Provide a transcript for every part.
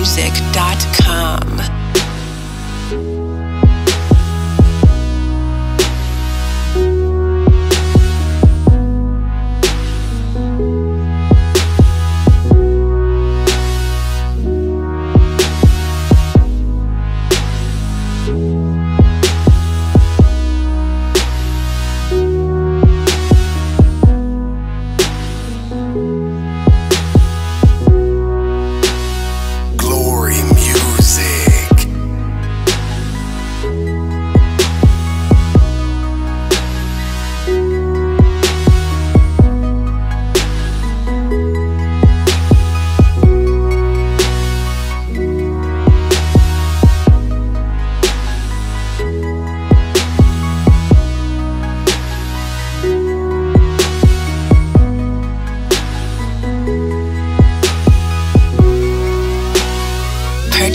glorymusic.com.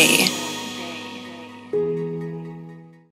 Today.